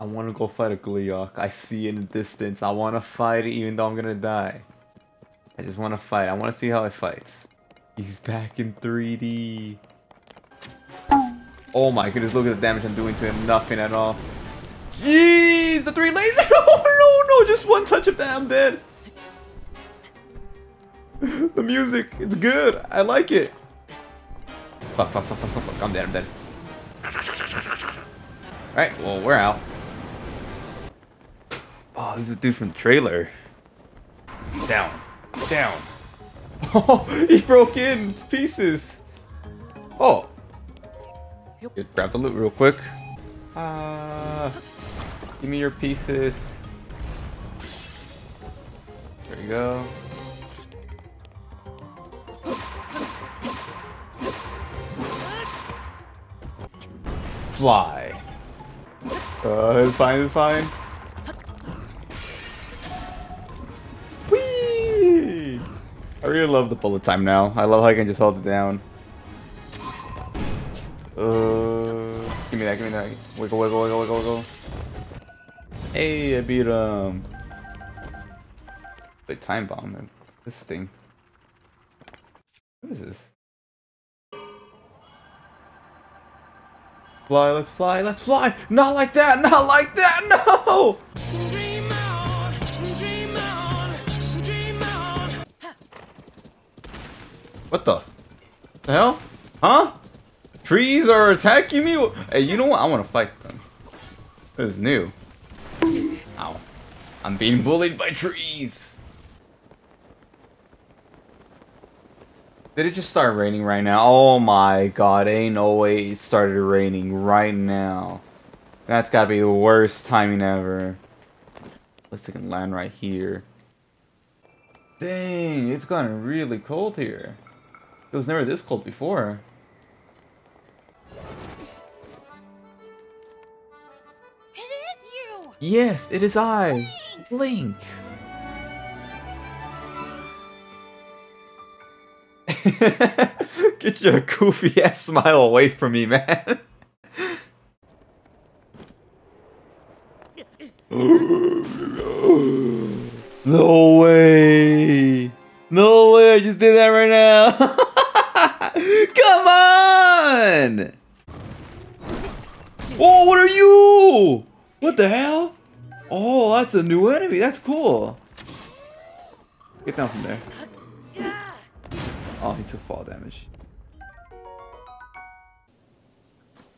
I want to go fight a Gleeok. I see in the distance. I want to fight it even though I'm going to die. I just want to fight. I want to see how it fights. He's back in 3D. Oh my goodness, look at the damage I'm doing to him. Nothing at all. Jeez, the three lasers. Oh no, no, just one touch of that, I'm dead. the music, it's good. I like it. Fuck, fuck, fuck, fuck, fuck, fuck. I'm dead, I'm dead. Alright, well, we're out. Oh, this is a dude from the trailer. Down. Down. Oh, he broke in it's pieces. Oh. Good, grab the loot real quick. Uh, give me your pieces. There you go. Fly. Uh, it's fine, it's fine. Really love the bullet time now. I love how I can just hold it down. Uh, give me that, give me that. Wiggle, wiggle, wiggle, wiggle, wiggle. Hey, I beat him. Wait, time bomb. Man. This thing. What is this? Fly, let's fly, let's fly! Not like that, not like that, no! What the? The hell? Huh? Trees are attacking me? Hey, you know what? I want to fight them. This is new. Ow. I'm being bullied by trees. Did it just start raining right now? Oh my god, ain't no way it started raining right now. That's gotta be the worst timing ever. Like I can land right here. Dang, it's gotten really cold here. It was never this cold before. It is you. Yes, it is I, Link. Get your goofy ass smile away from me, man. no way. No way, I just did that right now. Come on. Oh, what are you? What the hell? Oh, that's a new enemy. That's cool. Get down from there. Oh, he took fall damage.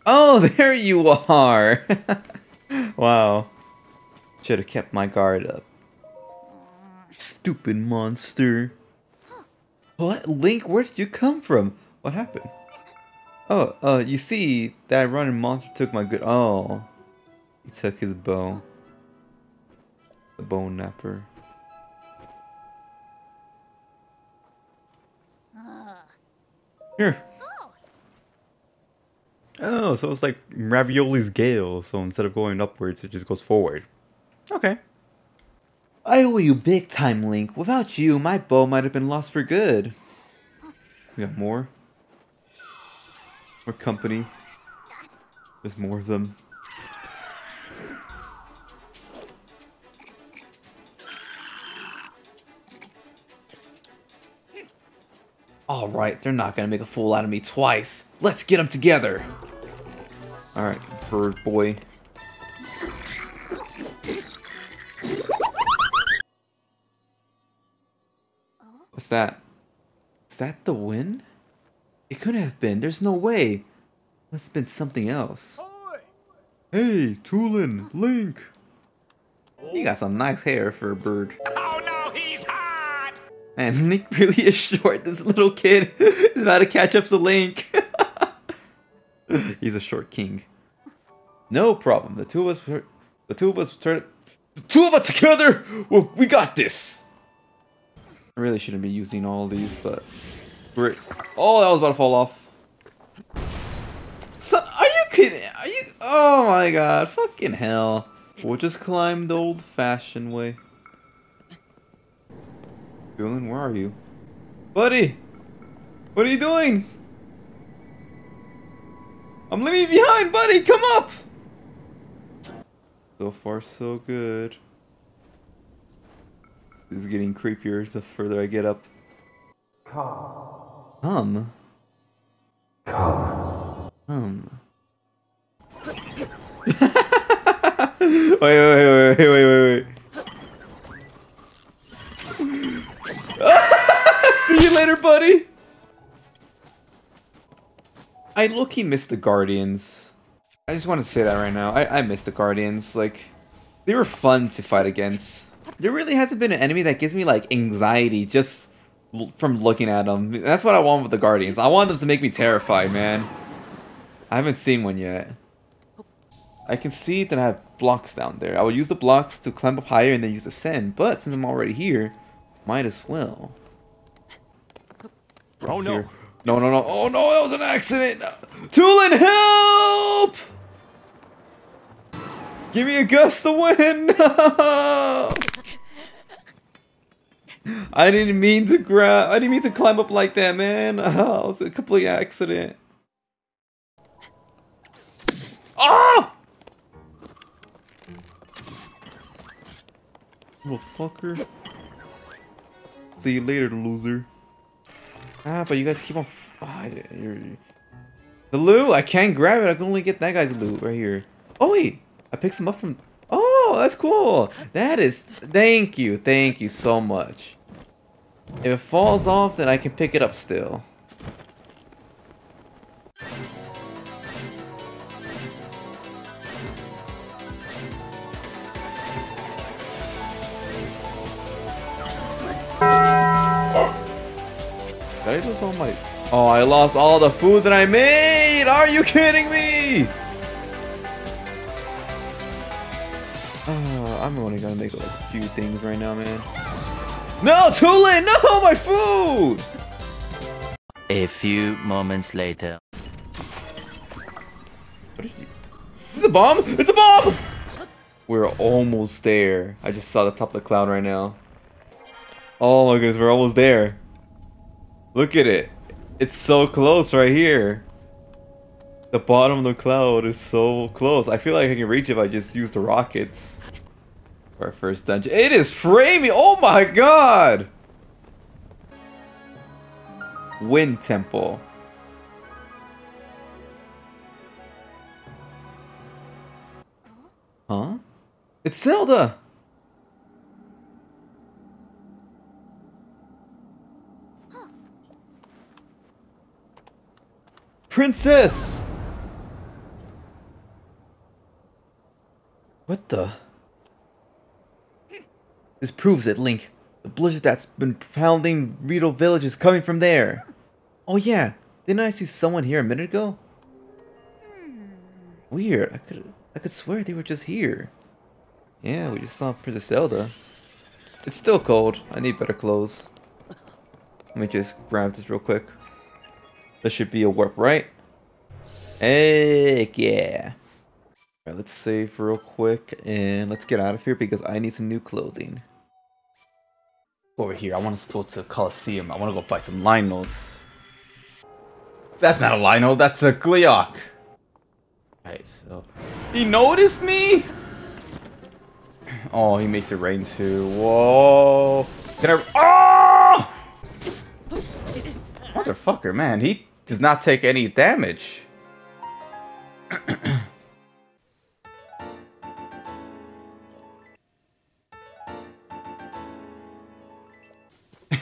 Oh, there you are! wow. Should have kept my guard up. Stupid monster. What? Link, where did you come from? What happened? Oh, uh, you see, that running monster took my good- Oh. He took his bow. The bone napper. Here. Oh, so it's like Revali's Gale. So instead of going upwards, it just goes forward. Okay. I owe you big time, Link. Without you, my bow might have been lost for good. We got more. More company. There's more of them. Alright, they're not gonna make a fool out of me twice. Let's get them together. Alright, bird boy. What's that? Is that the wind? It couldn't have been. There's no way. Must have been something else. Hey, Tulin, Link. You got some nice hair for a bird. Oh no, he's hot. And Link really is short. This little kid is about to catch up to Link. He's a short king. No problem. The two of us, the two of us turn, the two of us together. Well, we got this. I really shouldn't be using all these, but Oh, that was about to fall off. Are you kidding? Are you? Oh my god! Fucking hell! We'll just climb the old-fashioned way. Tulin, where are you? Buddy! What are you doing? I'm leaving you behind, buddy! Come up! So far, so good. This is getting creepier the further I get up. Come. Come. wait, wait, wait, wait, wait, wait, wait. See you later, buddy. I look he missed the Guardians. I just want to say that right now. I, I miss the Guardians. Like, they were fun to fight against. There really hasn't been an enemy that gives me, like, anxiety just from looking at them. That's what I want with the Guardians. I want them to make me terrified, man. I haven't seen one yet. I can see that I have blocks down there. I will use the blocks to climb up higher and then use ascend. But since I'm already here, might as well. Oh no. Here. No, no, no. Oh no, that was an accident. Tulin, help! Give me a gust of wind. I didn't mean to grab. I didn't mean to climb up like that, man. Oh, it was a complete accident. Ah! Little fucker. See you later, loser. Ah, but you guys keep on. F ah, you're, the loot. I can't grab it. I can only get that guy's loot right here. Oh wait, I picked some up from. Oh, that's cool. That is. Thank you. Thank you so much. If it falls off, then I can pick it up still. Did I lose all my... Oh, I lost all the food that I made! Are you kidding me? Uh, I'm only gonna make like a few things right now, man. No, Tulin! No, my food! A few moments later. What did you... Is this a bomb? It's a bomb! We're almost there. I just saw the top of the cloud right now. Oh my goodness, we're almost there. Look at it. It's so close right here. The bottom of the cloud is so close. I feel like I can reach it if I just use the rockets. Our first dungeon. It is framing! Oh my god! Wind Temple. Huh? It's Zelda! Princess! What the? This proves it, Link. The blizzard that's been pounding Rito Village is coming from there. Oh yeah, didn't I see someone here a minute ago? Hmm. Weird. I could I could swear they were just here. Yeah, we just saw Princess Zelda. It's still cold. I need better clothes. Let me just grab this real quick. This should be a warp, right? Heck yeah. Alright, let's save real quick and let's get out of here because I need some new clothing. Over here, I want to go to Colosseum. I want to go fight some Lynels. That's not a Lynel, that's a Gleeok. Alright, so... He noticed me? Oh, he makes it rain too. Whoa. Can I... Oh! Motherfucker, man. He does not take any damage.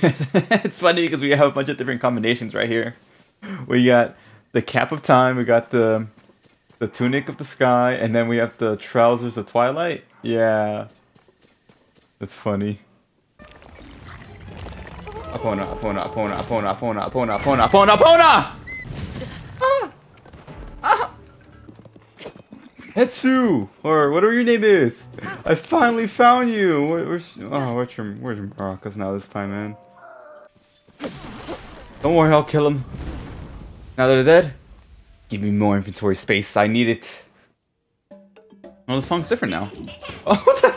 it's funny because we have a bunch of different combinations right here. We got the cap of time, we got the the tunic of the sky, and then we have the trousers of twilight. Yeah. That's funny. Epona, Epona, Epona, Epona, Epona, Epona, Epona, Epona, Epona! Ah! Ah! Hestu! Or whatever your name is! I finally found you! Where, where's, oh, where's your, where's your maracas now this time, man? Don't worry, I'll kill him. Now they're dead, give me more inventory space. I need it. Oh, the song's different now. Oh, what the